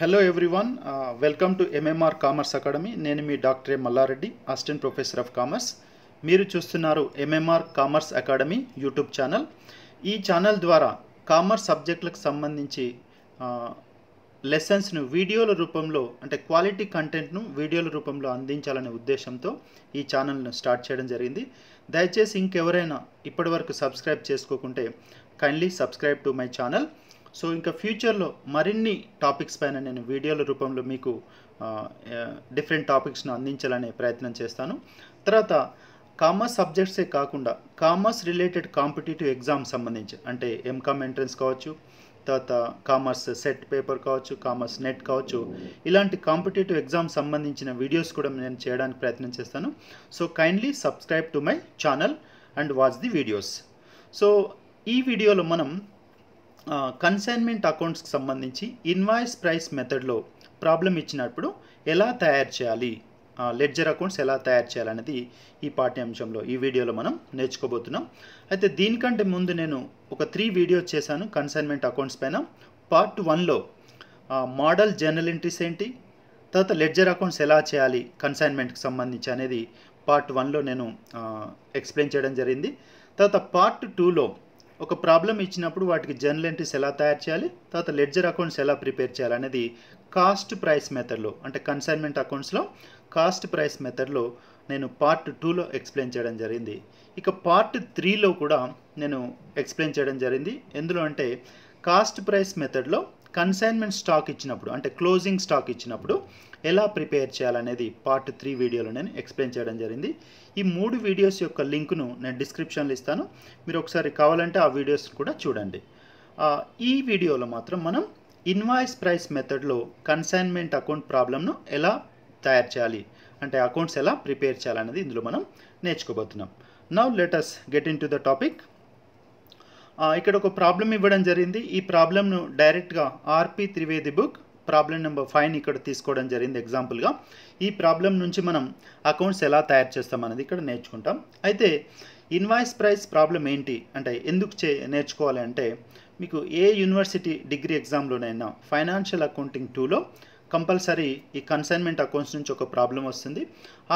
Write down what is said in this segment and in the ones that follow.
Hello everyone welcome to MMR commerce academy నేను మీ doctor A Mallareddy assistant professor of commerce. మీరు చూస్తున్నారు MMR commerce academy YouTube channel. ఈ channel ద్వారా commerce సబ్జెక్టులకు సంబంధించి లెసన్స్ను వీడియోల రూపంలో అంటే క్వాలిటీ కంటెంట్ను వీడియోల రూపంలో అందించాలనే ఉద్దేశంతో ఈ ఛానల్ను స్టార్ట్ చేయడం జరిగింది. దయచేసి ఇంకెవరైనా ఇప్పటివరకు subscribe చేసుకోకుంటే kindly subscribe to my channel. So ఇంకా ఫ్యూచర్లో మరిన్ని టాపిక్స్ పైన నేను వీడియోల రూపంలో మీకు డిఫరెంట్ టాపిక్స్ను అందించాలనే ప్రయత్నం చేస్తాను. తర్వాత కామర్స్ సబ్జెక్ట్సే కాకుండా కామర్స్ రిలేటెడ్ కాంపిటేటివ్ ఎగ్జామ్ సంబంధించి అంటే ఎంకామ్ ఎంట్రన్స్ కావచ్చు తర్వాత కామర్స్ సెట్ పేపర్ కావచ్చు కామర్స్ నెట్ కావచ్చు ఇలాంటి కాంపిటేటివ్ ఎగ్జామ్ సంబంధించిన వీడియోస్ కూడా నేను చేయడానికి ప్రయత్నం చేస్తాను. So kindly subscribe to my channel and watch the videos so ఈ వీడియోలో మనం కన్సైన్మెంట్ అకౌంట్స్కి సంబంధించి ఇన్వాయిస్ ప్రైస్ మెథడ్లో ప్రాబ్లం ఇచ్చినప్పుడు ఎలా తయారు చేయాలి? లెడ్జర్ అకౌంట్స్ ఎలా తయారు చేయాలనేది ఈ పాఠ్యాంశంలో ఈ వీడియోలో మనం నేర్చుకోబోతున్నాం. అయితే దీనికంటే ముందు నేను ఒక త్రీ వీడియోస్ చేశాను కన్సైన్మెంట్ అకౌంట్స్ పైన. పార్ట్ వన్లో మోడల్ జర్నల్ ఎంట్రీస్ ఏంటి? తర్వాత లెడ్జర్ అకౌంట్స్ ఎలా చేయాలి కన్సైన్మెంట్కి సంబంధించి అనేది పార్ట్ వన్లో నేను ఎక్స్ప్లెయిన్ చేయడం జరిగింది. తర్వాత పార్ట్ టూలో ఒక ప్రాబ్లం ఇచ్చినప్పుడు వాటికి జర్నల్ ఎంట్రీస్ ఎలా తయారు చేయాలి? తర్వాత లెడ్జర్ అకౌంట్స్ ఎలా ప్రిపేర్ చేయాలి అనేది కాస్ట్ ప్రైస్ మెథడ్లో అంటే కన్సైన్మెంట్ అకౌంట్స్లో కాస్ట్ ప్రైస్ మెథడ్లో నేను పార్ట్ టూలో ఎక్స్ప్లెయిన్ చేయడం జరిగింది. ఇక పార్ట్ త్రీలో కూడా నేను ఎక్స్ప్లెయిన్ చేయడం జరిగింది. ఎందులో అంటే కాస్ట్ ప్రైస్ మెథడ్లో కన్సైన్మెంట్ స్టాక్ ఇచ్చినప్పుడు అంటే క్లోజింగ్ స్టాక్ ఇచ్చినప్పుడు ఎలా ప్రిపేర్ చేయాలనేది పార్ట్ త్రీ వీడియోలో నేను ఎక్స్ప్లెయిన్ చేయడం జరిగింది. ఈ మూడు వీడియోస్ యొక్క లింక్ను నేను డిస్క్రిప్షన్లో ఇస్తాను. మీరు ఒకసారి కావాలంటే ఆ వీడియోస్ కూడా చూడండి. ఈ వీడియోలో మాత్రం మనం ఇన్వాయిస్ ప్రైస్ మెథడ్లో కన్సైన్మెంట్ అకౌంట్ ప్రాబ్లమ్ను ఎలా తయారు చేయాలి? అంటే అకౌంట్స్ ఎలా ప్రిపేర్ చేయాలనేది ఇందులో మనం నేర్చుకోబోతున్నాం. Now let us get into the topic ఇక్కడ ఒక ప్రాబ్లం ఇవ్వడం జరిగింది. ఈ ప్రాబ్లంను డైరెక్ట్గా R P Trivedi book problem number ఫైవ్ని ఇక్కడ తీసుకోవడం జరిగింది ఎగ్జాంపుల్గా ఈ ప్రాబ్లం నుంచి మనం అకౌంట్స్ ఎలా తయారు చేస్తాం అనేది ఇక్కడ నేర్చుకుంటాం. అయితే ఇన్వాయిస్ ప్రైస్ ప్రాబ్లం ఏంటి? అంటే ఎందుకు చే నేర్చుకోవాలి అంటే మీకు ఏ యూనివర్సిటీ డిగ్రీ ఎగ్జామ్లోనైనా ఫైనాన్షియల్ అకౌంటింగ్ టూలో కంపల్సరీ ఈ కన్సైన్మెంట్ అకౌంట్స్ నుంచి ఒక ప్రాబ్లం వస్తుంది.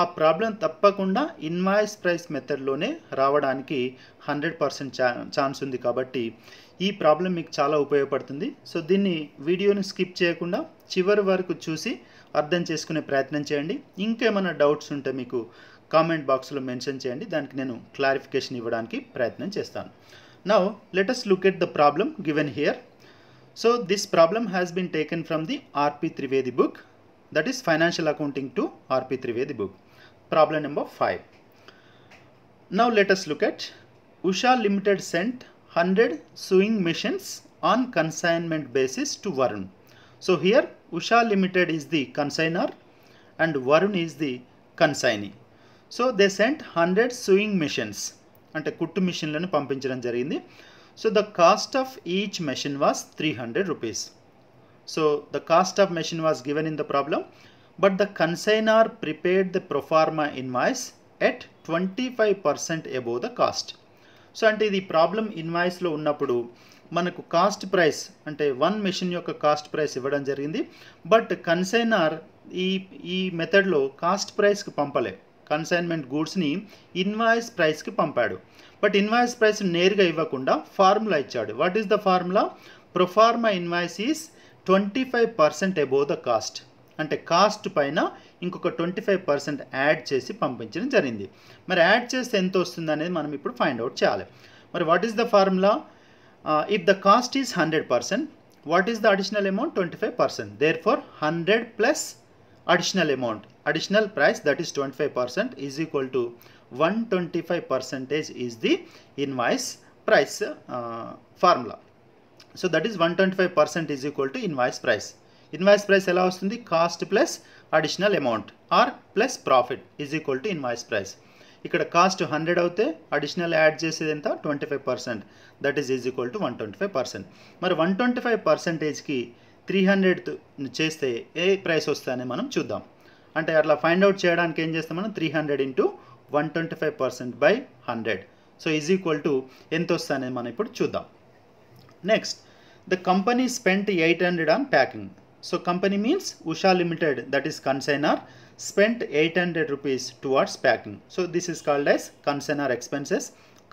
ఆ ప్రాబ్లం తప్పకుండా ఇన్వాయిస్ ప్రైస్ మెథడ్లోనే రావడానికి హండ్రెడ్ పర్సెంట్ ఛాన్స్ ఉంది కాబట్టి ఈ ప్రాబ్లం మీకు చాలా ఉపయోగపడుతుంది. సో దీన్ని వీడియోని స్కిప్ చేయకుండా చివరి వరకు చూసి అర్థం చేసుకునే ప్రయత్నం చేయండి. ఇంకేమైనా డౌట్స్ ఉంటే మీకు కామెంట్ బాక్స్లో మెన్షన్ చేయండి. దానికి నేను క్లారిఫికేషన్ ఇవ్వడానికి ప్రయత్నం చేస్తాను. Now let us look at the problem given here So this problem has been taken from the RP Trivedi book that is financial accounting to RP Trivedi book. Problem number 5. Now let us look at Usha Limited sent 100 sewing machines on consignment basis to Varun. So here Usha Limited is the consignor and Varun is the consignee. So they sent 100 sewing machines అంటే కుట్టు మిషన్లను పంపించడం జరిగింది So the cost of each machine was 300 rupees. So the cost of machine was given in the problem, but the consignor prepared the proforma invoice at 25% above the cost. So అంటే ఇది problem ఇన్వాయిస్లో ఉన్నప్పుడు మనకు cost price అంటే one machine యొక్క cost price ఇవ్వడం జరిగింది but consignor ఈ ఈ మెథడ్లో కాస్ట్ ప్రైస్కి పంపలే కన్సైన్మెంట్ గూడ్స్ని ఇన్వాయిస్ ప్రైస్కి పంపాడు బట్ ఇన్వాయిస్ ప్రైస్ నేరుగా ఇవ్వకుండా ఫార్ములా ఇచ్చాడు. What is the formula proforma invoice is twenty five percent above the cost అంటే కాస్ట్ పైన ఇంకొక ట్వంటీ ఫైవ్ పర్సెంట్ యాడ్ చేసి పంపించడం జరిగింది. మరి యాడ్ చేస్తే ఎంత వస్తుంది అనేది మనం ఇప్పుడు ఫైండ్ అవుట్ చేయాలి. మరి what is the formula if the cost is hundred percent what is the additional amount twenty five percent therefore hundred plus additional amount additional price that is twenty five percent is equal to one twenty five percentage is the invoice price formula so that is one twenty five percent is equal to invoice price invoice price ఎలా వస్తుంది? Cost plus additional amount or plus profit is equal to invoice price ఇక్కడ cost hundred అవుతే additional add చేసేది ఎంత? Twenty five percent that is is equal to one twenty five percent మరి one twenty five పర్సెంటేజ్కి three hundred చేస్తే ఏ price వస్తుందని మనం చూద్దాం. అంటే అట్లా ఫైండ్ అవుట్ చేయడానికి ఏం చేస్తాం మనం? Three hundred into one twenty five percent by hundred so is equal to ఎంత వస్తుందనేది మనం ఇప్పుడు చూద్దాం. Next the company spent eight hundred on packing so company means Usha limited that is consignor spent eight hundred rupees towards packing so this is called as consignor expenses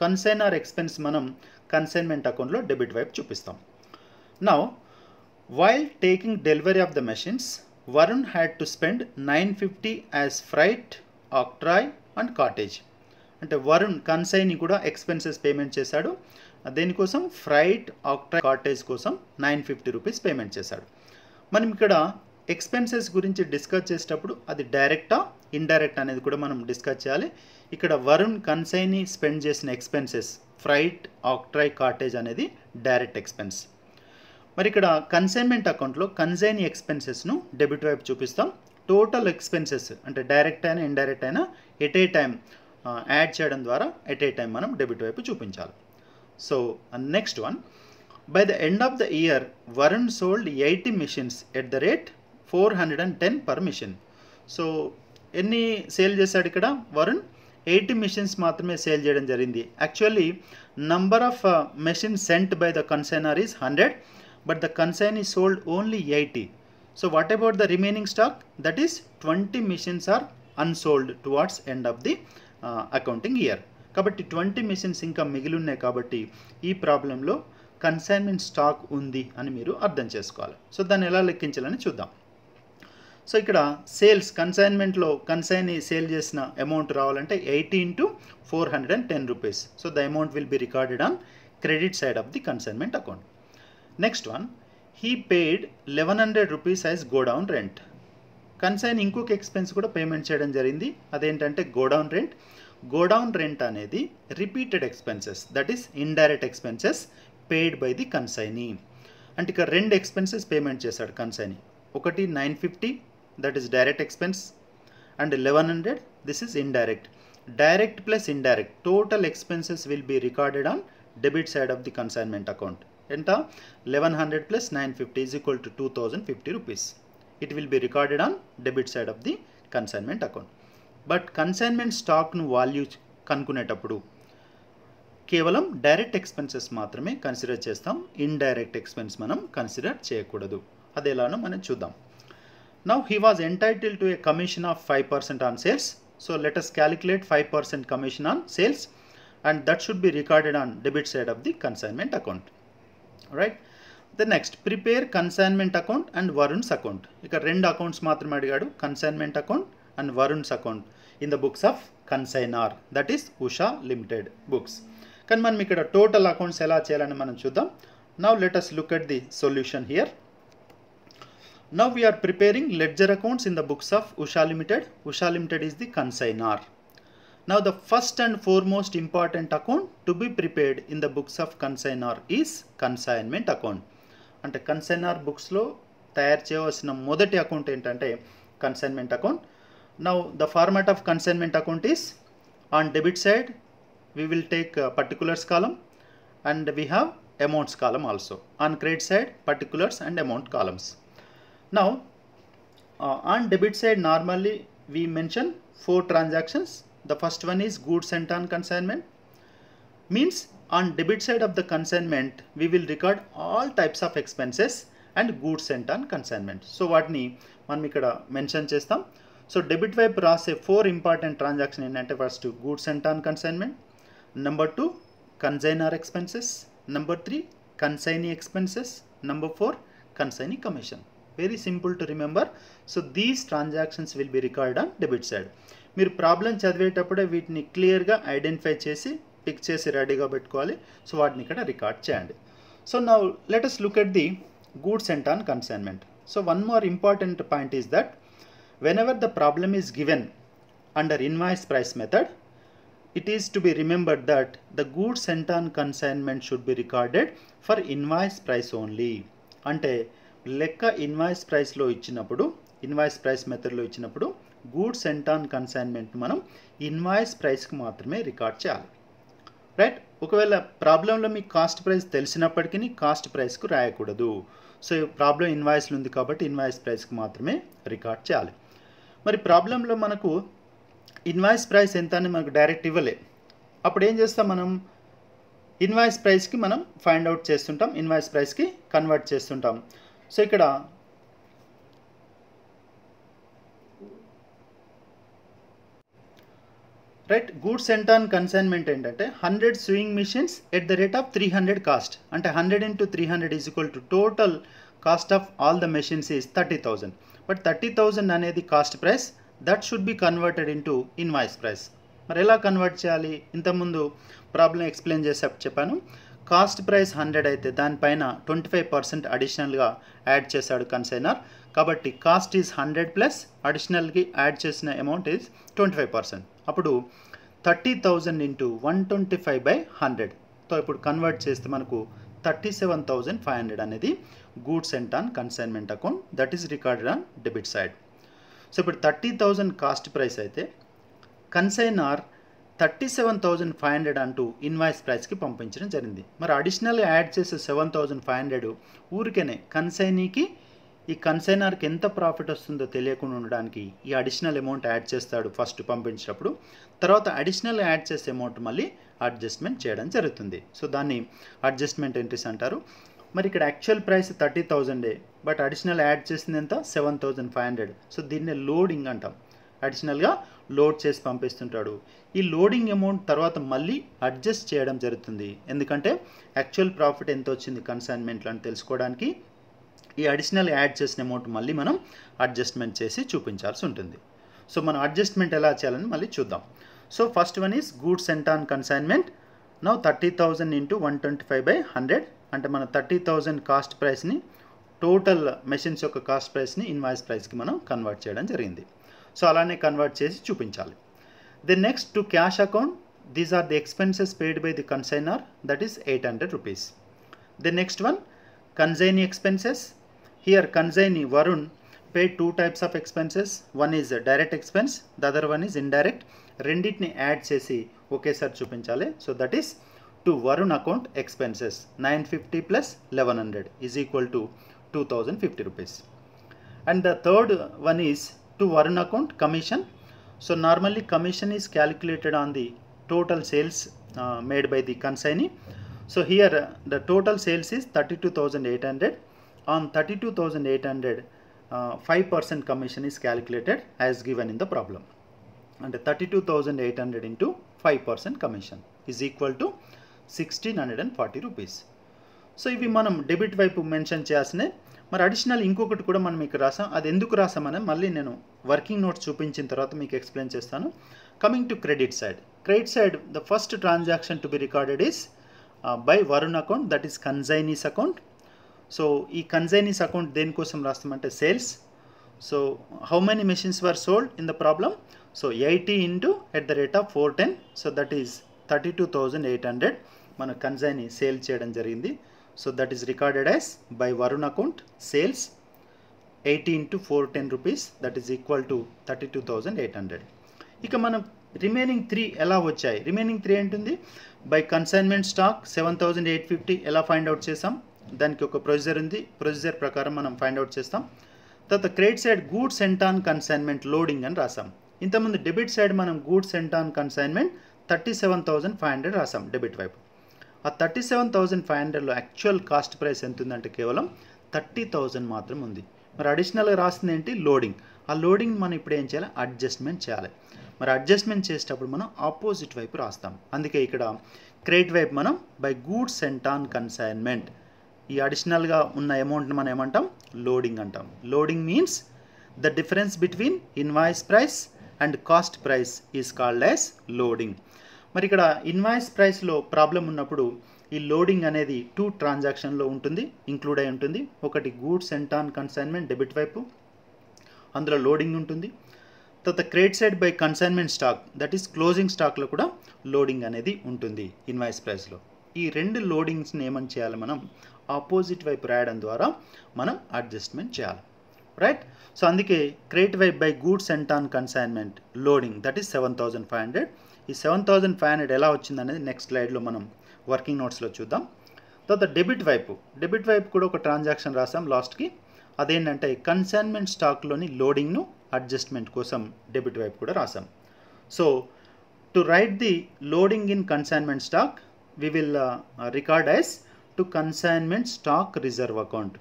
consignor expense మనం consignment అకౌంట్లో debit వైపు చూపిస్తాం. Now while taking delivery of the machines Varun had to spend nine fifty as freight octroi and cartage అంటే Varun consignee కూడా expenses payment చేశాడు. దేనికోసం? Freight octroi cartage కోసం nine fifty rupees payment చేశాడు. మనం ఇక్కడ ఎక్స్పెన్సెస్ గురించి డిస్కస్ చేసేటప్పుడు అది డైరెక్టా ఇండైరెక్ట్ అనేది కూడా మనం డిస్కస్ చేయాలి. ఇక్కడ వరుణ్ కన్సైని స్పెండ్ చేసిన ఎక్స్పెన్సెస్ ఫ్రైట్ ఆక్ట్రై కాటేజ్ అనేది డైరెక్ట్ ఎక్స్పెన్స్ మరి ఇక్కడ కన్సైన్మెంట్ అకౌంట్లో కన్సైన్ ఎక్స్పెన్సెస్ను డెబిట్ వైపు చూపిస్తాం. టోటల్ ఎక్స్పెన్సెస్ అంటే డైరెక్ట్ అయినా ఇండైరెక్ట్ అయినా ఎట్ ఏ టైం యాడ్ చేయడం ద్వారా ఎట్ ఏ టైం మనం డెబిట్ వైపు చూపించాలి. So next one by the end of the year Varun sold eighty machines at the rate four hundred and ten per machine so ఎన్ని sale చేశాడు ఇక్కడ Varun eighty machines మాత్రమే sale చేయడం జరిగింది. Actually number of machine sent by the consignor is hundred but the consignee sold only eighty so what about the remaining stock that is twenty machines are unsold towards end of the accounting year కాబట్టి twenty machines ఇంకా మిగిలి ఉన్నాయి కాబట్టి ఈ ప్రాబ్లంలో consignment stock ఉంది అని మీరు అర్థం చేసుకోవాలి సో దాన్ని ఎలా లెక్కించాలని చూద్దాం సో ఇక్కడ సేల్స్ కన్సైన్మెంట్లో కన్సైన్ సేల్ చేసిన అమౌంట్ రావాలంటే eighty into four hundred and ten rupees so the amount will be recorded on credit side of the consignment account next one he paid eleven hundred rupees as godown rent consignee ఇంకొక expense కూడా payment చేయడం జరిగింది. అదేంటంటే godown rent godown rent అనేది repeated expenses that is indirect expenses paid by the consignee అంటే ఇక రెండు expenses payment చేశాడు కన్సైనీ ఒకటి nine fifty that is direct expense and eleven hundred this is indirect direct plus indirect total expenses will be recorded on debit side of the consignment account ఎంత eleven hundred plus nine fifty is equal to two thousand fifty rupees it will be recorded on debit side of the consignment account but consignment స్టాక్ను value కనుక్కునేటప్పుడు కేవలం direct expenses మాత్రమే consider చేస్తాం. Indirect expense మనం consider చేయకూడదు. అది ఎలానో మనం చూద్దాం. Now he was entitle to a commission of five percent on sales so let calculate five percent commission on sales and that should be recorded on debit side of the consignment account right the next prepare consignment account and Varun's account ఇక రెండు accounts మాత్రమే అడిగాడు. Consignment account and Varun's account in the books of consignor that is Usha limited books కానీ మనం ఇక్కడ total accounts ఎలా చేయాలని మనం చూద్దాం. Now let us look at the solution here now we are preparing ledger accounts in the books of Usha limited Usha limited is the consignor. Now the first and foremost important account to be prepared in the books of consignor is consignment account. అంటే consignor బుక్స్లో తయారు చేయవలసిన మొదటి account ఏంటంటే consignment account now the format of consignment account is on debit side we will take uh, particulars column and we have amounts column also on credit side particulars and amount columns now uh, on debit side normally we mention four transactions the first one is goods sent on consignment means on debit side of the consignment we will record all types of expenses and goods sent on consignment so వాటిని మనం ఇక్కడ mention చేస్తాం so debit వైపు రాసే four important transaction ఏంటంటే first goods sent on consignment number two consignor expenses number three consignee expenses number four consignee commission very simple to remember so these transactions will be record on debit side మీరు problem చదివేటప్పుడే వీటిని క్లియర్గా identify చేసి pick చేసి రెడీగా పెట్టుకోవాలి. So వాటిని ఇక్కడ రికార్డ్ చేయండి. So now let look at the goods and on consignment so one more important point is that whenever the problem is given under invoice price method it is to be remembered that the goods sent on consignment should be recorded for invoice price only అంటే లెక్క invoice ప్రైస్లో ఇచ్చినప్పుడు invoice price మెథడ్లో ఇచ్చినప్పుడు goods sent on consignment మనం invoice ప్రైస్కి మాత్రమే record చేయాలి. రైట్? ఒకవేళ ప్రాబ్లంలో మీకు కాస్ట్ ప్రైస్ తెలిసినప్పటికీ కాస్ట్ ప్రైస్కు రాయకూడదు. సో ప్రాబ్లం ఇన్వాయిస్లు ఉంది కాబట్టి ఇన్వాయిస్ ప్రైస్కి మాత్రమే రికార్డ్ చేయాలి. మరి ప్రాబ్లంలో మనకు ఇన్వాయిస్ ప్రైస్ ఎంత అని మనకు డైరెక్ట్ ఇవ్వలే. అప్పుడు ఏం చేస్తాం మనం? ఇన్వాయిస్ ప్రైస్కి మనం ఫైండ్ అవుట్ చేస్తుంటాం ఇన్వాయిస్ ప్రైస్కి కన్వర్ట్ చేస్తుంటాం. సో ఇక్కడ right goods sent on consignment ఏంటంటే hundred sewing machines at the rate of three hundred cost అంటే hundred into three hundred is equal to total cost of all the machines is thirty thousand but thirty thousand అనేది cost price that should be converted into invoice price మరి ఎలా convert చేయాలి? ఇంతకుముందు problem explain చేసే చెప్పాను. Cost price hundred అయితే దానిపైన twenty five percent అడిషనల్గా యాడ్ చేశాడు కన్సైనర్ కాబట్టి కాస్ట్ ఈజ్ హండ్రెడ్ ప్లస్ అడిషనల్కి యాడ్ చేసిన amount is twenty five percent అప్పుడు thirty thousand into one twenty five by hundred. తో ఇప్పుడు కన్వర్ట్ చేస్తే మనకు thirty seven thousand five hundred అనేది goods and on consignment account that is recorded on debit side so ఇప్పుడు thirty thousand cost price అయితే consignor thirty seven thousand five hundred అంటూ invoice ప్రైస్కి పంపించడం జరిగింది. మరి అడిషనల్గా యాడ్ చేసే సెవెన్ థౌజండ్ ఫైవ్ హండ్రెడ్ ఊరికేనే కన్సైనీకి ఈ కన్సైనర్కి ఎంత ప్రాఫిట్ వస్తుందో తెలియకుండా ఉండడానికి ఈ అడిషనల్ అమౌంట్ యాడ్ చేస్తాడు ఫస్ట్ పంపించినప్పుడు. తర్వాత అడిషనల్ యాడ్ చేసే అమౌంట్ మళ్ళీ అడ్జస్ట్మెంట్ చేయడం జరుగుతుంది. సో దాన్ని అడ్జస్ట్మెంట్ ఎంట్రీస్ అంటారు. మరి ఇక్కడ యాక్చువల్ ప్రైస్ థర్టీ థౌజండే బట్ అడిషనల్ యాడ్ చేసింది ఎంత? Seven thousand five hundred. So దీన్నే లోడింగ్ అంటాం. అడిషనల్గా లోడ్ చేసి పంపిస్తుంటాడు. ఈ లోడింగ్ అమౌంట్ తర్వాత మళ్ళీ అడ్జస్ట్ చేయడం జరుగుతుంది. ఎందుకంటే యాక్చువల్ ప్రాఫిట్ ఎంత వచ్చింది కన్సైన్మెంట్లో అని తెలుసుకోవడానికి ఈ అడిషనల్ యాడ్ చేసిన అమౌంట్ మళ్ళీ మనం అడ్జస్ట్మెంట్ చేసి చూపించాల్సి ఉంటుంది. సో మనం అడ్జస్ట్మెంట్ ఎలా చేయాలని మళ్ళీ చూద్దాం. So first one is goods sent on consignment now thirty thousand into one twenty five by hundred అంటే మన థర్టీ థౌజండ్ కాస్ట్ ప్రైస్ని టోటల్ మెషిన్స్ యొక్క కాస్ట్ ప్రైస్ని ఇన్వాయిస్ ప్రైస్కి మనం కన్వర్ట్ చేయడం జరిగింది. సో అలానే కన్వర్ట్ చేసి చూపించాలి. The next to cash account these are the expenses paid by the consignor that is eight hundred rupees the next one consignee expenses here consignee Varun paid two types of expenses. One is direct expense the other one is indirect. రెండింటిని add చేసి ఒకేసారి చూపించాలి so that is to Varun account expenses nine fifty plus eleven hundred is equal to two thousand fifty rupees and the third one is to Varun account commission so normally commission is calculated on the total sales made by the consignee so here the total sales is thirty two thousand eight hundred on thirty two thousand eight hundred five percent commission is calculated as given in the problem అంటే thirty two thousand eight hundred into five percent commission is equal to sixteen hundred and forty rupees so ఇవి మనం debit వైపు mention చేయాల్సినవి. మరి additional ఇంకొకటి కూడా మనం మీకు రాసాం. అది ఎందుకు రాసామని మళ్ళీ నేను వర్కింగ్ నోట్స్ చూపించిన తర్వాత మీకు ఎక్స్ప్లెయిన్ చేస్తాను. Coming to credit side credit side the first transaction to be recorded is by Varun account that is consignee's account so ఈ కన్జైనీస్ అకౌంట్ దేనికోసం రాస్తామంటే sales so how many machines were sold in the problem so eighty into at the rate of four ten so that is thirty two thousand eight hundred మన consignee sale చేయడం జరిగింది. So that is recorded as by Varun account sales eighty into four ten rupees that is equal to thirty two thousand eight hundred ఇక మనం remaining three ఎలా వచ్చాయి? Remaining three ఏంటుంది? By consignment stock seven thousand eight fifty ఎలా find out చేసాం దానికి ఒక procedure ఉంది. Procedure ప్రకారం మనం ఫైండ్ అవుట్ చేస్తాం. తర్వాత credit side goods sent on consignment loading అని రాసాం ఇంతకుముందు డెబిట్ సైడ్ మనం goods sent on consignment thirty seven thousand five hundred రాసాం డెబిట్ వైపు. ఆ థర్టీ సెవెన్ థౌజండ్ ఫైవ్ హండ్రెడ్లో యాక్చువల్ కాస్ట్ ప్రైస్ ఎంత ఉందంటే కేవలం థర్టీ థౌజండ్ మాత్రం ఉంది. మరి అడిషనల్గా రాసింది ఏంటి? లోడింగ్ ఆ లోడింగ్ మనం ఇప్పుడు ఏం చేయాలి? అడ్జస్ట్మెంట్ చేయాలి. మరి అడ్జస్ట్మెంట్ చేసేటప్పుడు మనం ఆపోజిట్ వైపు రాస్తాం. అందుకే ఇక్కడ క్రెడిట్ వైపు మనం by goods sent on consignment ఈ అడిషనల్గా ఉన్న అమౌంట్ని మనం ఏమంటాం? లోడింగ్ అంటాం. Loading means the difference between invoice price and cost price is called as loading మరి ఇక్కడ ఇన్వాయిస్ ప్రైస్లో ప్రాబ్లం ఉన్నప్పుడు ఈ లోడింగ్ అనేది టూ ట్రాన్సాక్షన్లో ఉంటుంది ఇంక్లూడ్ అయి ఉంటుంది. ఒకటి goods and on consignment debit వైపు అందులో లోడింగ్ ఉంటుంది. తర్వాత credit side by consignment stock that is closing స్టాక్లో కూడా లోడింగ్ అనేది ఉంటుంది ఇన్వాయిస్ ప్రైస్లో ఈ రెండు లోడింగ్స్ని ఏమని చేయాలి మనం? ఆపోజిట్ వైపు రాయడం ద్వారా మనం అడ్జస్ట్మెంట్ చేయాలి. రైట్ సో అందుకే credit wipe by goods sent on consignment loading that is seven thousand five hundred ఈ సెవెన్ థౌజండ్ ఫైవ్ హండ్రెడ్ ఎలా వచ్చిందనేది నెక్స్ట్ స్లైడ్లో మనం వర్కింగ్ నోట్స్లో చూద్దాం. తర్వాత డెబిట్ వైపు. డెబిట్ వైపు కూడా ఒక ట్రాన్సాక్షన్ రాసాం లాస్ట్కి అదేంటంటే కన్సైన్మెంట్ స్టాక్లోని లోడింగ్ను అడ్జస్ట్మెంట్ కోసం డెబిట్ వైపు కూడా రాసాం. So to write the loading in consignment stock we will record as consignment stock reserve account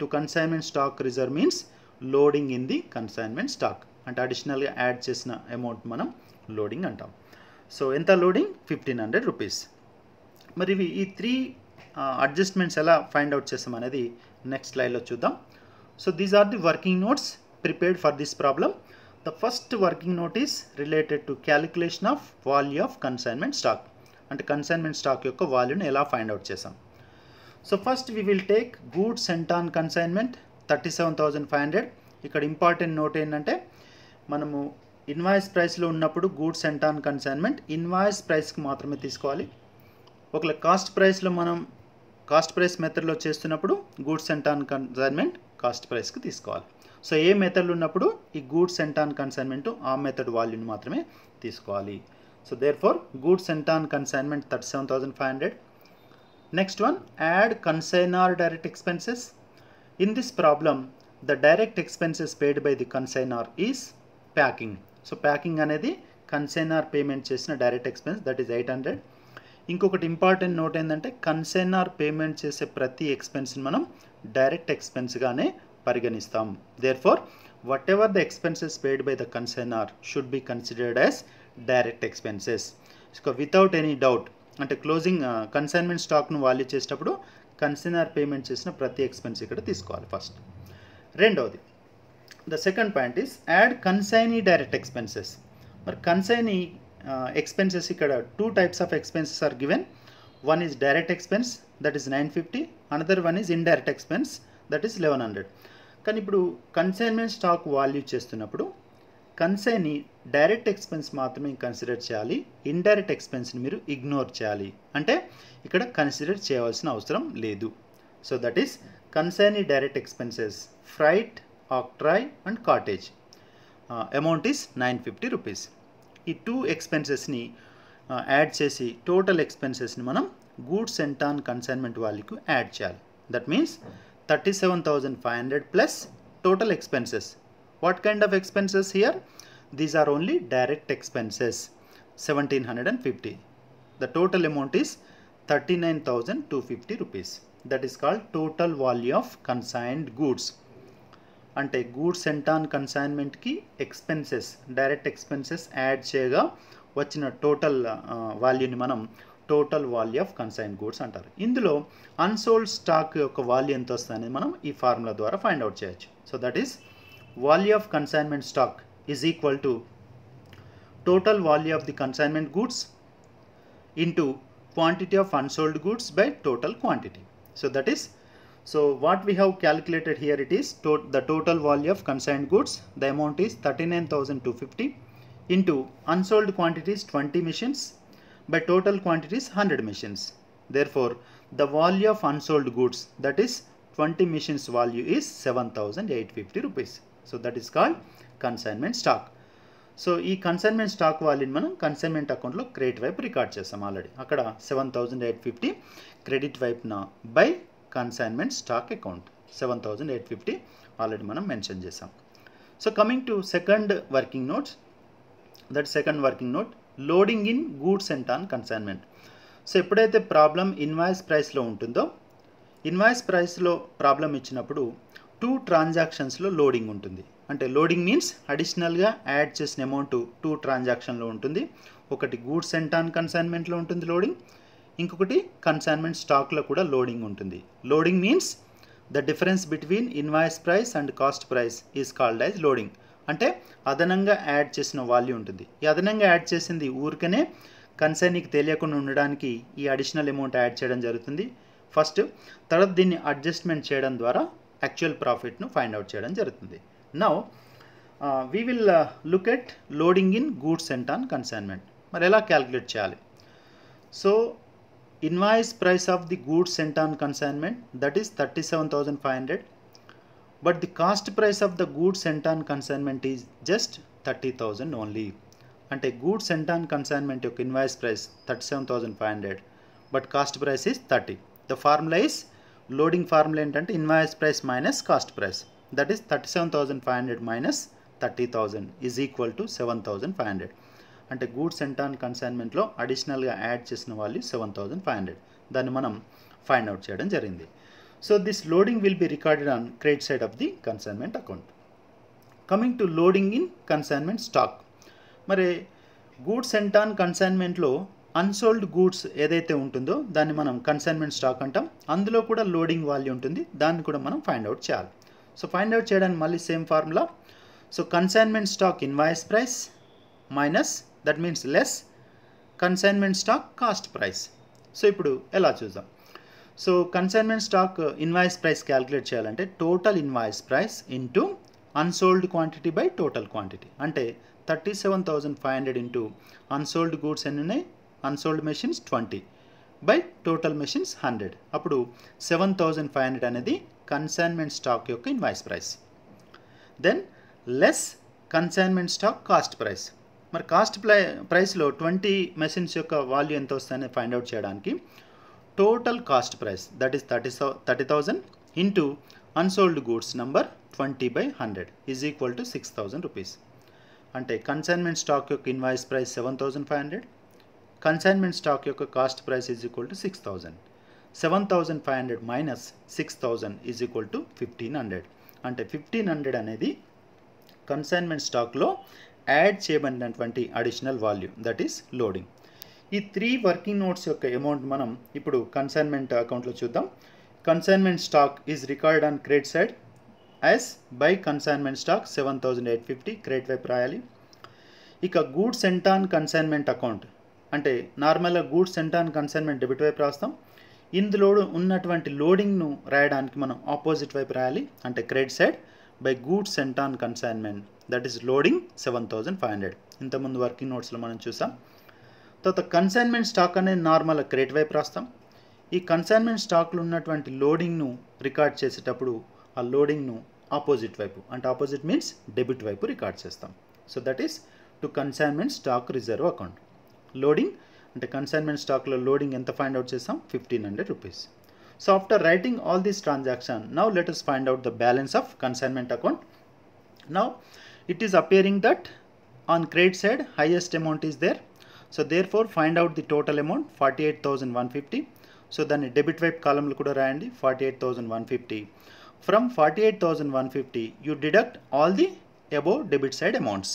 to consignment stock reserve means loading in the consignment stock అంటే అడిషనల్గా యాడ్ చేసిన అమౌంట్ మనం లోడింగ్ అంటాం. So ఎంత loading fifteen hundred rupees మరి ఇవి ఈ three adjustments ఎలా ఫైండ్ అవుట్ చేస్తాం అనేది నెక్స్ట్ స్లైడ్లో చూద్దాం. So these are the working notes prepared for this problem the first working note is related to calculation of value of consignment stock అంటే consignment stock యొక్క వాల్యూని ఎలా ఫైండ్ అవుట్ చేసాం so first we will take goods sent on consignment thirty seven thousand five hundred ఇక్కడ important note ఏంటంటే మనము invoice ప్రైస్లో ఉన్నప్పుడు goods sent on consignment invoice ప్రైస్కి మాత్రమే తీసుకోవాలి. ఒకవేళ కాస్ట్ ప్రైస్లో మనం కాస్ట్ ప్రైస్ మెథడ్లో చేస్తున్నప్పుడు goods sent on consignment cost ప్రైస్కి తీసుకోవాలి. సో ఏ మెథడ్లో ఉన్నప్పుడు ఈ గూడ్స్ సెంట్ ఆన్ కన్సైన్మెంట్ ఆ మెథడ్ వాల్యూని మాత్రమే తీసుకోవాలి. So therefore goods sent on consignment thirty seven thousand five hundred next one add consignor direct expenses in this problem the direct expenses paid by the consignor is packing so packing అనేది consignor payment చేసిన direct expense that is eight hundred ఇంకొకటి important note ఏంటంటే consignor payment చేసే ప్రతి ఎక్స్పెన్స్ని మనం direct ఎక్స్పెన్స్గానే పరిగణిస్తాం. Therefore whatever the expenses paid by the consignor should be considered as direct expenses so without any doubt అంటే క్లోజింగ్ కన్సైన్మెంట్ స్టాక్ను వాల్యూ చేసేటప్పుడు కన్సైనర్ పేమెంట్ చేసిన ప్రతి ఎక్స్పెన్స్ ఇక్కడ తీసుకోవాలి ఫస్ట్ రెండవది the second point is add consignee direct expenses మరి consignee expenses ఇక్కడ two types of expenses are given one is direct expense that is nine fifty another one is indirect expense that is eleven hundred కానీ ఇప్పుడు consignment stock value చేస్తున్నప్పుడు consignee direct expense మాత్రమే consider చేయాలి. Indirect ఎక్స్పెన్స్ని మీరు ignore చేయాలి. అంటే ఇక్కడ కన్సిడర్ చేయవలసిన అవసరం లేదు. So that is consignee direct expenses freight octroi and cartage amount is nine fifty rupees ఈ టూ ఎక్స్పెన్సెస్ని యాడ్ చేసి టోటల్ ఎక్స్పెన్సెస్ని మనం గూడ్స్ అండ్ ఆన్ కన్సైన్మెంట్ వాళ్ళకి యాడ్ చేయాలి. That means thirty seven thousand five hundred plus total expenses what kind of expenses here these are only direct expenses seventeen hundred and fifty the total amount is thirty nine thousand two fifty rupees that is total value of consigned goods అంటే goods sent on కన్సైన్మెంట్కి expenses direct expenses add చేయగా వచ్చిన total వాల్యూని మనం total value of consign goods అంటారు. ఇందులో unsold stock యొక్క value ఎంత వస్తుంది మనం ఈ ఫార్ములా ద్వారా ఫైండ్ అవుట్ చేయొచ్చు. So that is value of consignment stock is equal to total value of the consignment goods into quantity of unsold goods by total quantity. So that is, so what we have calculated here it is to, the total value of consigned goods. The amount is 39,250 into unsold quantities 20 machines by total quantities 100 machines. Therefore, the value of unsold goods that is 20 machines value is 7,850 rupees. So that is called consignment stock so ఈ consignment stock వాల్యూని మనం consignment అకౌంట్లో credit వైపు record చేస్తాం already అక్కడ seven thousand eight fifty credit వైపున by consignment stock account seven thousand eight fifty already మనం mention చేసాం. So coming to second working notes that second working note loading in goods and on consignment so ఎప్పుడైతే problem invoice ప్రైస్లో ఉంటుందో invoice ప్రైస్లో problem ఇచ్చినప్పుడు two ట్రాన్సాక్షన్స్లో loading ఉంటుంది. అంటే లోడింగ్ మీన్స్ అడిషనల్గా యాడ్ చేసిన అమౌంట్ టూ ట్రాన్సాక్షన్లో ఉంటుంది. ఒకటి గూడ్స్ అండ్ ఆన్ కన్సైన్మెంట్లో ఉంటుంది లోడింగ్. ఇంకొకటి కన్సైన్మెంట్ స్టాక్లో కూడా లోడింగ్ ఉంటుంది. Loading means the difference between invoice price and cost price is called as loading అంటే అదనంగా యాడ్ చేసిన వాల్యూ ఉంటుంది. ఈ అదనంగా యాడ్ చేసింది ఊరికనే కన్సైన్కి తెలియకుండా ఉండడానికి ఈ అడిషనల్ అమౌంట్ యాడ్ చేయడం జరుగుతుంది. ఫస్ట్ తర్వాత దీన్ని అడ్జస్ట్మెంట్ చేయడం ద్వారా యాక్చువల్ ప్రాఫిట్ను ఫైండ్ అవుట్ చేయడం జరుగుతుంది. Now we will look at loading in goods and on consignment మరి ఎలా క్యాలిక్యులేట్ చేయాలి? So invoice price of the goods sent on consignment that is thirty seven thousand five hundred but the cost price of the goods sent on consignment is just thirty thousand only అంటే goods sent on consignment యొక్క invoice price thirty seven thousand five hundred but cost price is thirty the formula is loading formula ఏంటంటే invoice price minus cost price. That is thirty seven thousand five hundred minus thirty thousand is equal to seven thousand five hundred అంటే goods and on కన్సైన్మెంట్లో అడిషనల్గా add చేసిన value seven thousand five hundred దాన్ని మనం find out చేయడం జరిగింది. So this loading will be recorded on credit side of the consignment account coming to loading in consignment stock మరి goods and on కన్సైన్మెంట్లో unsold goods ఏదైతే ఉంటుందో దాన్ని మనం కన్సైన్మెంట్ స్టాక్ అంటాం. అందులో కూడా లోడింగ్ వాల్యూ ఉంటుంది. దాన్ని కూడా మనం ఫైండ్ అవుట్ చేయాలి. సో ఫైండ్ అవుట్ చేయడానికి మళ్ళీ same formula so consignment stock invoice price minus that means less consignment stock cost price so ఇప్పుడు ఎలా చూద్దాం? So consignment stock invoice price calculate చేయాలంటే total invoice price into unsold quantity by total quantity అంటే thirty seven thousand five hundred into unsold goods ఎన్ని ఉన్నాయి? Unsold machines twenty by total machines hundred. అప్పుడు seven thousand five hundred అనేది consignment stock యొక్క invoice price then less consignment stock cost price మరి cost ప్లై ప్రైస్లో twenty machines యొక్క value ఎంత వస్తుందని ఫైండ్ అవుట్ చేయడానికి total cost price that is thirty thirty thousand into unsold goods number twenty by hundred is equal to six thousand rupees అంటే consignment stock యొక్క invoice price seven thousand five hundred consignment stock యొక్క cost price is equal to six thousand seven thousand five hundred minus six thousand is equal to fifteen hundred అంటే fifteen hundred అనేది consignment స్టాక్లో add చేయబడినటువంటి additional value that is loading ఈ three working notes యొక్క amount మనం ఇప్పుడు consignment అకౌంట్లో చూద్దాం. Consignment stock is record on credit side as by consignment stock seven thousand eight fifty credit వైపు రాయాలి ఇక గూడ్స్ సెంటాన్ కన్సైన్మెంట్ అకౌంట్ అంటే నార్మల్గా గూడ్స్ సెంటాన్ కన్సైన్మెంట్ డెబిట్ వైపు రాస్తాం. ఇందులో ఉన్నటువంటి లోడింగ్ను రాయడానికి మనం ఆపోజిట్ వైపు రాయాలి. అంటే credit side by goods sent on consignment that is loading seven thousand five hundred ఇంతకుముందు వర్కింగ్ నోట్స్లో మనం చూసాం. తర్వాత కన్సైన్మెంట్ స్టాక్ అనేది నార్మల్ క్రెడిట్ వైపు రాస్తాం. ఈ కన్సైన్మెంట్ స్టాక్లో ఉన్నటువంటి లోడింగ్ను రికార్డ్ చేసేటప్పుడు ఆ లోడింగ్ను ఆపోజిట్ వైపు అంటే ఆపోజిట్ మీన్స్ డెబిట్ వైపు రికార్డ్ చేస్తాం. So that is to consignment stock reserve account loading అంటే కన్సైన్మెంట్ స్టాక్లో లోడింగ్ ఎంత ఫైండ్ అవుట్ చేస్తాం fifteen hundred rupees so after writing all these transaction now let us find out the balance of consignment account now it is appearing that on credit side highest amount is there so therefore find out the total amount forty eight thousand one fifty so దాన్ని debit వైప్ కాలంలో కూడా రాయండి forty eight thousand one fifty from forty eight thousand one fifty you deduct all the above debit side amounts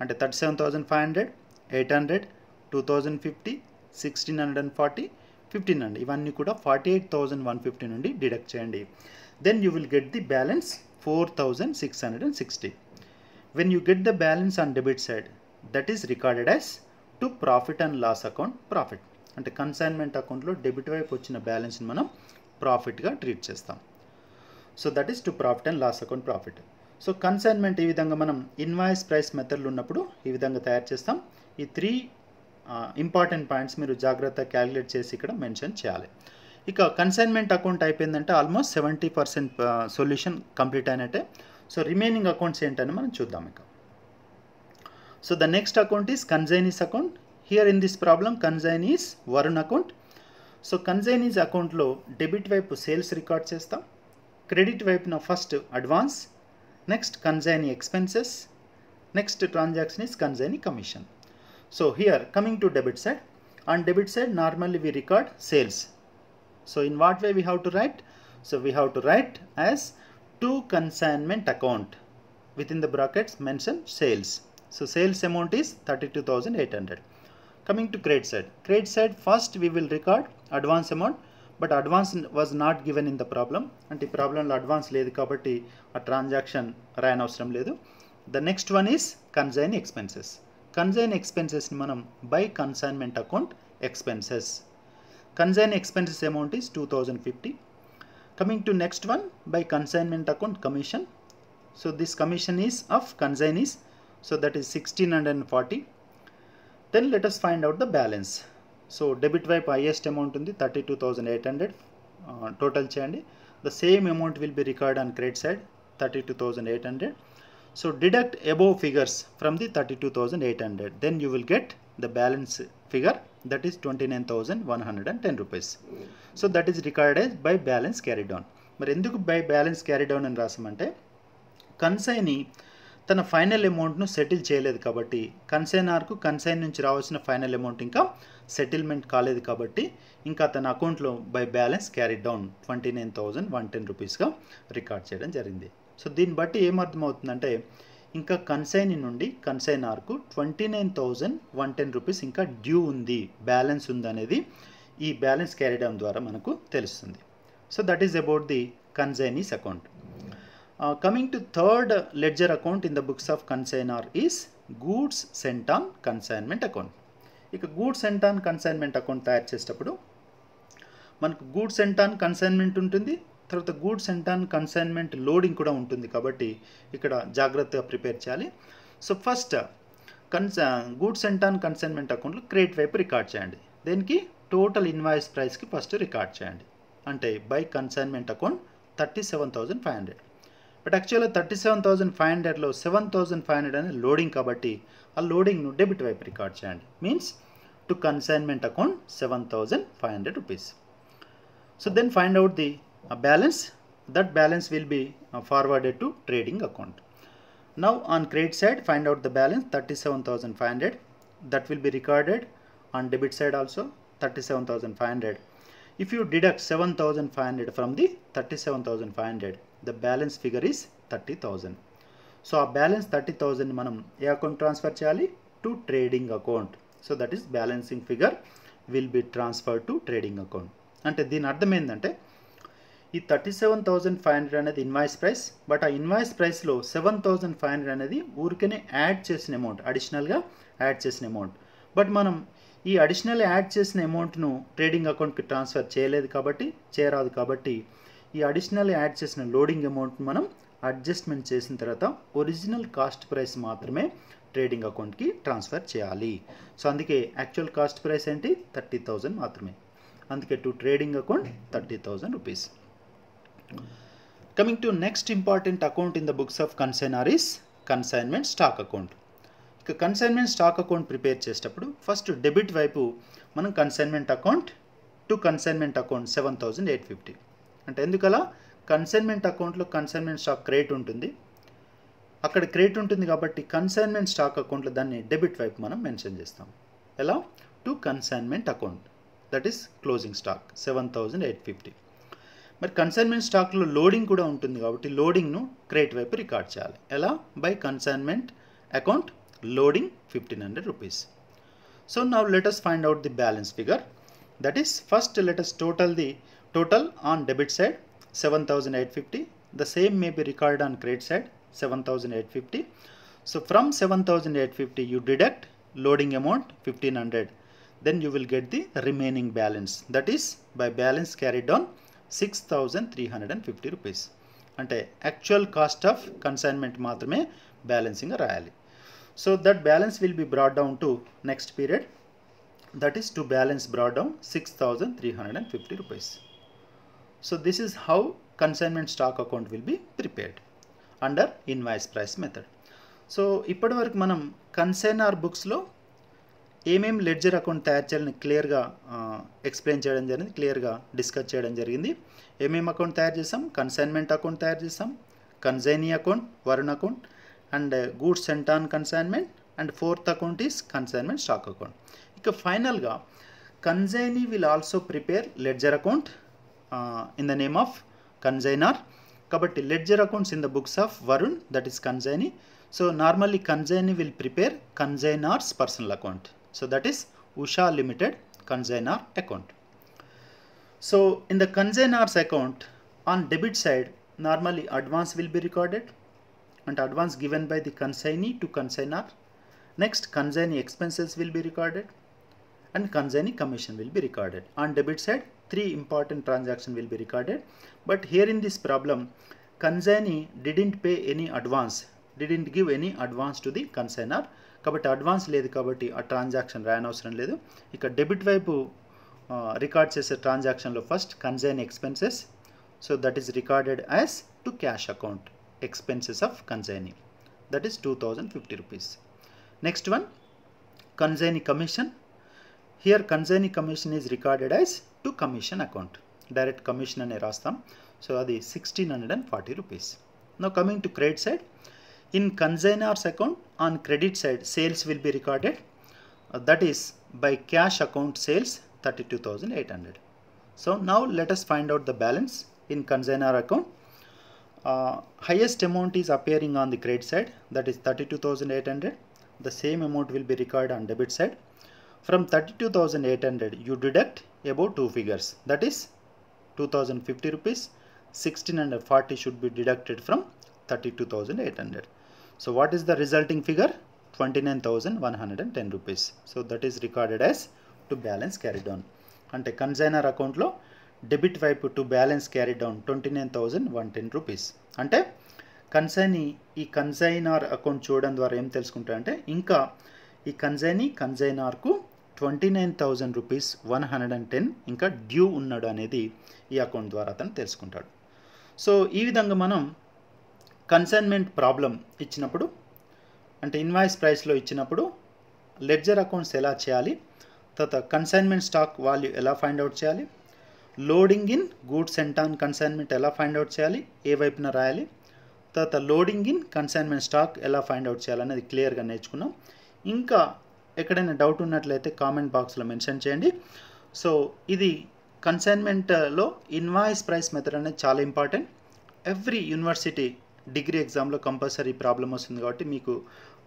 అంటే thirty seven thousand five hundred eight hundred two thousand fifty sixteen hundred and forty fifteen hundred. ఇవన్నీ కూడా forty eight thousand one fifty నుండి deduct చేయండి. Then you will get the balance four thousand six hundred and sixty when you get the balance on debit side that is recorded as to profit and loss account profit అంటే consignment అకౌంట్లో debit వైపు వచ్చిన బ్యాలెన్స్ని మనం ప్రాఫిట్గా treat చేస్తాం. So that is to profit and loss account profit so consignment ఈ విధంగా మనం ఇన్వాయిస్ ప్రైస్ మెథడ్లు ఉన్నప్పుడు ఈ విధంగా తయారు చేస్తాం. ఈ త్రీ ఇంపార్టెంట్ పాయింట్స్ మీరు జాగ్రత్తగా క్యాలిక్యులేట్ చేసి ఇక్కడ మెన్షన్ చేయాలి. ఇక కన్సైన్మెంట్ అకౌంట్ అయిపోయిందంటే almost seventy percent solution complete అయినట్టే. సో రిమైనింగ్ అకౌంట్స్ ఏంటని మనం చూద్దాం ఇక. So the next account is consignee's account here in this problem consignee's Varun account so consignee's అకౌంట్లో డెబిట్ వైపు సేల్స్ రికార్డ్ చేస్తాం. క్రెడిట్ వైపున first advance next consignee expenses next transaction is consignee commission so here coming to debit side on debit side normally we record sales so in what way we have to write so we have to write as to consignment account within the brackets mention sales so sales amount is 32800 coming to credit side credit side first we will record advance amount but advance was not given in the problem అంటే ఈ ప్రాబ్లంలో advance లేదు కాబట్టి ఆ transaction రాయనవసరం లేదు the next one is consign expenses Consignee ఎక్స్పెన్సెస్ని మనం by consignment account expenses consignee expenses amount is two thousand fifty coming to next one by consignment account commission so this commission is of consignee is so that is sixteen hundred and forty then let us find out the balance so debit వైపు highest amount ఉంది thirty two thousand eight hundred total చేయండి. The same amount will be record on credit side thirty two thousand eight hundred So deduct above figures from the 32,800. Then you will get the balance figure that is 29,110 rupees. So that is recorded as by balance carried on. మరి ఎందుకు by balance carry down అని రాసామంటే కన్సైని తన final అమౌంట్ను settle చేయలేదు కాబట్టి కన్సైనర్కు consign నుంచి రావాల్సిన final amount ఇంకా settlement కాలేదు కాబట్టి ఇంకా తన అకౌంట్లో by balance carry down twenty nine thousand one ten రూపీస్గా record చేయడం జరిగింది సో దీన్ని బట్టి ఏమర్థమవుతుందంటే ఇంకా కన్సైనీ నుండి కన్సైనార్కు twenty nine thousand one ten rupees ఇంకా డ్యూ ఉంది బ్యాలెన్స్ ఉంది అనేది ఈ బ్యాలెన్స్ క్యారీడౌన్ ద్వారా మనకు తెలుస్తుంది. So that is about the consignee's account coming to third ledger account in the books of consignor is goods sent on consignment account ఇక goods sent on consignment account తయారు చేసేటప్పుడు మనకు గూడ్స్ సెంట్ ఆన్ కన్సైన్మెంట్ ఉంటుంది తర్వాత goods and ton consignment loading కూడా ఉంటుంది కాబట్టి ఇక్కడ జాగ్రత్తగా ప్రిపేర్ చేయాలి. సో ఫస్ట్ కన్స్ గూడ్స్ అండ్ టన్ కన్సైన్మెంట్ అకౌంట్లో క్రెడిట్ వైపు రికార్డ్ చేయండి. దేనికి? టోటల్ ఇన్వాయిస్ ప్రైస్కి ఫస్ట్ రికార్డ్ చేయండి. అంటే by consignment account thirty seven thousand five hundred. But యాక్చువల్గా థర్టీ సెవెన్ థౌజండ్ ఫైవ్ హండ్రెడ్లో సెవెన్ థౌజండ్ ఫైవ్ హండ్రెడ్ అనేది లోడింగ్ కాబట్టి ఆ లోడింగ్ను డెబిట్ వైపు రికార్డ్ చేయండి. Means to consignment account seven thousand five hundred rupees. So then find out the balance that balance will be forwarded to trading account now on credit side find out the balance 37500 that will be recorded on debit side also 37500 if you deduct 7500 from the 37500 the balance figure is 30000 so ఆ balance thirty thousand మనం ఏ account transfer చేయాలి to trading account so that is balancing figure will be transfer to trading account అంటే దీని అర్థం ఏంటంటే ఈ thirty seven thousand five hundred అనేది ఇన్వాయిస్ ప్రైస్ బట్ ఆ ఇన్వాయిస్ ప్రైస్లో సెవెన్ థౌజండ్ ఫైవ్ హండ్రెడ్ అనేది ఊరికనే యాడ్ చేసిన అమౌంట్ అడిషనల్గా యాడ్ చేసిన అమౌంట్ బట్ మనం ఈ అడిషనల్ యాడ్ చేసిన అమౌంట్ను ట్రేడింగ్ అకౌంట్కి ట్రాన్స్ఫర్ చేయలేదు కాబట్టి చేయరాదు కాబట్టి ఈ అడిషనల్ యాడ్ చేసిన లోడింగ్ అమౌంట్ మనం అడ్జస్ట్మెంట్ చేసిన తర్వాత ఒరిజినల్ కాస్ట్ ప్రైస్ మాత్రమే ట్రేడింగ్ అకౌంట్కి ట్రాన్స్ఫర్ చేయాలి. సో అందుకే యాక్చువల్ కాస్ట్ ప్రైస్ ఏంటి? థర్టీ థౌజండ్ మాత్రమే. అందుకే to trading account thirty thousand rupees coming to next important account in the books of consignor is consignment stock account ఇక consignment stock account prepare చేసేటప్పుడు first debit వైపు మనం consignment account to consignment account seven thousand eight fifty అంటే ఎందుకలా? Consignment అకౌంట్లో consignment stock credit ఉంటుంది. అక్కడ credit ఉంటుంది కాబట్టి కన్సైన్మెంట్ స్టాక్ అకౌంట్లో దాన్ని డెబిట్ వైపు మనం మెన్షన్ చేస్తాం. ఎలా? To consignment account that is closing stock seven thousand eight fifty మరి కన్సైన్మెంట్ స్టాక్లో లోడింగ్ కూడా ఉంటుంది కాబట్టి లోడింగ్ను క్రెడిట్ వైపు రికార్డ్ చేయాలి. ఎలా? By consignment account loading fifteen hundred rupees so now let us find out the balance figure that is first let us total the total on debit side seven thousand eight fifty the same may be record on credit side seven thousand eight fifty so from seven thousand eight fifty you deduct loading amount fifteen hundred then you will get the remaining balance. That is by balance carried on six thousand three hundred and fifty rupees అంటే actual cost of consignment మాత్రమే balancing రాయాలి. So that balance will be brought down to next period that is to balance brought down six thousand three hundred and fifty rupees so this is how consignment stock account will be prepared under invoice price method so ఇప్పటివరకు మనం consignor బుక్స్లో ఏమేమి ledger account తయారు చేయాలని క్లియర్గా explain చేయడం జరిగింది క్లియర్గా డిస్కస్ చేయడం జరిగింది. ఏమేమి అకౌంట్ తయారు చేసాం కన్సైన్మెంట్ అకౌంట్ తయారు చేసాం consignee account Varun account and goods sent on consignment and fourth account is consignment stock account ఇక ఫైనల్గా consignee will also prepare ledger account in the name of consignor కాబట్టి ledger accounts in the books of Varun that is consignee so normally consignee will prepare consignor's personal account so that is usha limited consignor account. So in the consignors account on debit side normally advance will be recorded and advance given by the consignee to consignor. Next consignee expenses will be recorded and consignee commission will be recorded. On debit side three important transaction will be recorded. But here in this problem consignee didn't pay any advance didn't give any advance to the consignor కాబట్టి advance లేదు కాబట్టి ఆ transaction రాయనవసరం లేదు. ఇక debit వైపు record చేసే ట్రాన్సాక్షన్లో first consignee expenses. So that is recorded as to cash account expenses of consignee that is two thousand fifty rupees. Next one consignee commission. Here consignee commission is recorded as to commission account. Direct commission అనే రాస్తాం. So అది sixteen hundred and forty rupees. No coming to credit side. In consignors account on credit side sales will be recorded. Uh, that is by cash account sales 32800 so now let us find out the balance in consignor account. Highest amount is appearing on the credit side that is 32800 the same amount will be recorded on debit side. From 32800 you deduct about two figures that is 2050 rupees. 1640 should be deducted from 32800 so what is the resulting figure? 29110 rupees. So that is recorded as to balance carried on. అంటే కన్జైనర్ అకౌంట్లో debit వైపు to balance carry down twenty nine thousand one ten rupees అంటే consignee ఈ consignor account చూడడం ద్వారా ఏం తెలుసుకుంటారంటే ఇంకా ఈ consignee కన్సైనార్కు twenty nine thousand rupees one hundred and ten ఇంకా డ్యూ ఉన్నాడు అనేది ఈ అకౌంట్ ద్వారా అతను తెలుసుకుంటాడు. సో ఈ విధంగా మనం కన్సైన్మెంట్ ప్రాబ్లం ఇచ్చినప్పుడు అంటే ఇన్వాయిస్ ప్రైస్లో ఇచ్చినప్పుడు లెడ్జర్ అకౌంట్స్ ఎలా చేయాలి తర్వాత కన్సైన్మెంట్ స్టాక్ వాల్యూ ఎలా ఫైండ్ అవుట్ చేయాలి loading in goods and on consignment ఎలా ఫైండ్ అవుట్ చేయాలి ఏ వైపున రాయాలి తర్వాత లోడింగ్ ఇన్ కన్సైన్మెంట్ స్టాక్ ఎలా ఫైండ్ అవుట్ చేయాలనేది క్లియర్గా నేర్చుకున్నాం. ఇంకా ఎక్కడైనా డౌట్ ఉన్నట్లయితే కామెంట్ బాక్స్లో మెన్షన్ చేయండి. సో ఇది కన్సైన్మెంట్లో ఇన్వాయిస్ ప్రైస్ మెథడ్ అనేది చాలా ఇంపార్టెంట్. ఎవ్రీ యూనివర్సిటీ డిగ్రీ ఎగ్జామ్లో కంపల్సరీ ప్రాబ్లం వస్తుంది కాబట్టి మీకు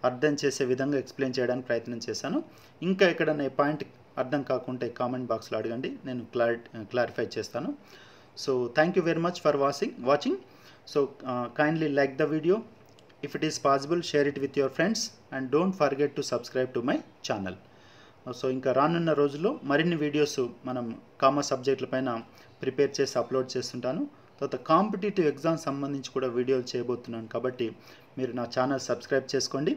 అర్థం చేసే విధంగా ఎక్స్ప్లెయిన్ చేయడానికి ప్రయత్నం చేశాను. ఇంకా ఎక్కడైనా పాయింట్ అర్థం కాకుంటే కామెంట్ బాక్స్లో అడగండి నేను క్లారి క్లారిఫై చేస్తాను. So thank you very much for watching watching so kindly like the video if it is possible share it with your friends and don't forget to subscribe to my channel so ఇంకా రానున్న రోజుల్లో మరిన్ని videos మనం commerce సబ్జెక్టులపైన prepare చేసి upload చేస్తుంటాను. తర్వాత competitive exams సంబంధించి కూడా వీడియోలు చేయబోతున్నాను. కాబట్టి మీరు నా ఛానల్ సబ్స్క్రైబ్ చేసుకోండి.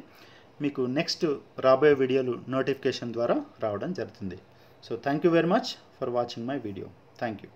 మీకు నెక్స్ట్ రాబోయే వీడియోలు నోటిఫికేషన్ ద్వారా రావడం జరుగుతుంది. So thank you very much for watching my video. Thank you.